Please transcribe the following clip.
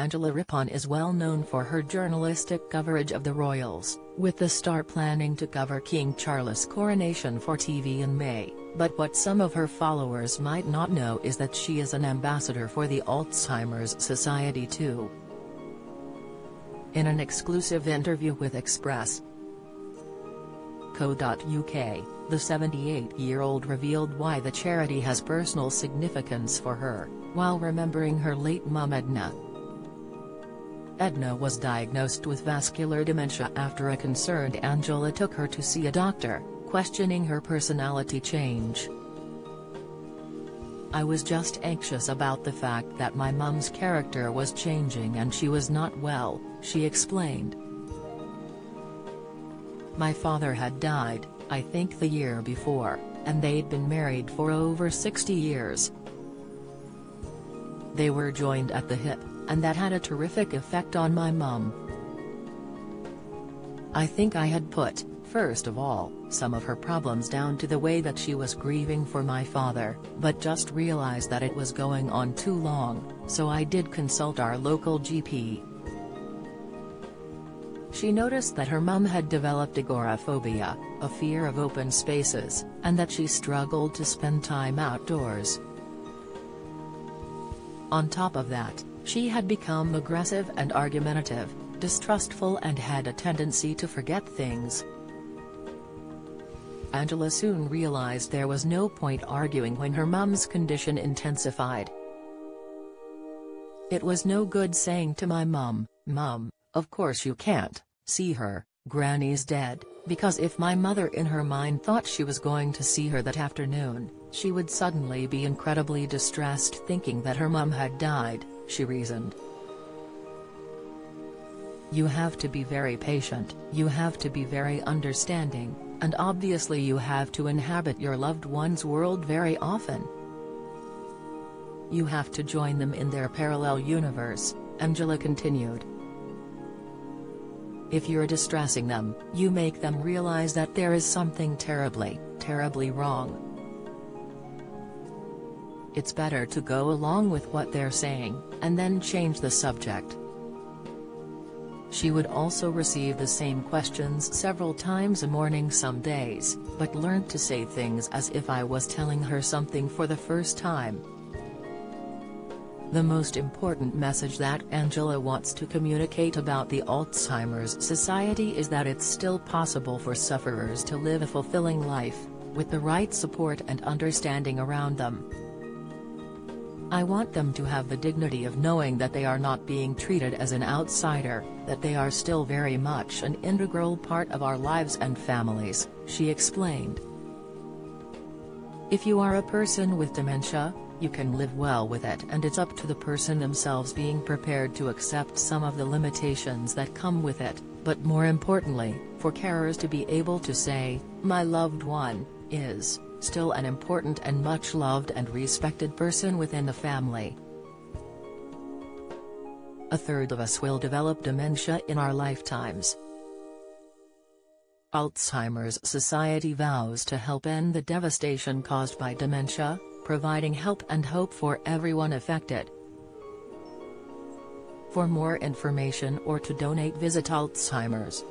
Angela Rippon is well known for her journalistic coverage of the royals, with the star planning to cover King Charles' coronation for TV in May, but what some of her followers might not know is that she is an ambassador for the Alzheimer's Society too. In an exclusive interview with Express, Co.uk, the 78-year-old revealed why the charity has personal significance for her, while remembering her late mum Edna. Edna was diagnosed with vascular dementia after a concerned Angela took her to see a doctor, questioning her personality change. I was just anxious about the fact that my mum's character was changing and she was not well, she explained. My father had died, I think the year before, and they'd been married for over 60 years. They were joined at the hip, and that had a terrific effect on my mum. I think I had put, first of all, some of her problems down to the way that she was grieving for my father, but just realized that it was going on too long, so I did consult our local GP. She noticed that her mum had developed agoraphobia, a fear of open spaces, and that she struggled to spend time outdoors. On top of that, she had become aggressive and argumentative, distrustful and had a tendency to forget things. Angela soon realized there was no point arguing when her mum's condition intensified. It was no good saying to my mum, Mum, of course you can't, see her, Granny's dead, because if my mother in her mind thought she was going to see her that afternoon, she would suddenly be incredibly distressed thinking that her mum had died, she reasoned. You have to be very patient, you have to be very understanding, and obviously you have to inhabit your loved one's world very often. You have to join them in their parallel universe, Angela continued. If you're distressing them, you make them realize that there is something terribly, terribly wrong. It's better to go along with what they're saying, and then change the subject. She would also receive the same questions several times a morning some days, but learned to say things as if I was telling her something for the first time. The most important message that Angela wants to communicate about the Alzheimer's Society is that it's still possible for sufferers to live a fulfilling life, with the right support and understanding around them. I want them to have the dignity of knowing that they are not being treated as an outsider, that they are still very much an integral part of our lives and families, she explained. If you are a person with dementia, you can live well with it and it's up to the person themselves being prepared to accept some of the limitations that come with it, but more importantly, for carers to be able to say, my loved one, is still an important and much loved and respected person within the family. A third of us will develop dementia in our lifetimes. Alzheimer's Society vows to help end the devastation caused by dementia, providing help and hope for everyone affected. For more information or to donate visit Alzheimer's.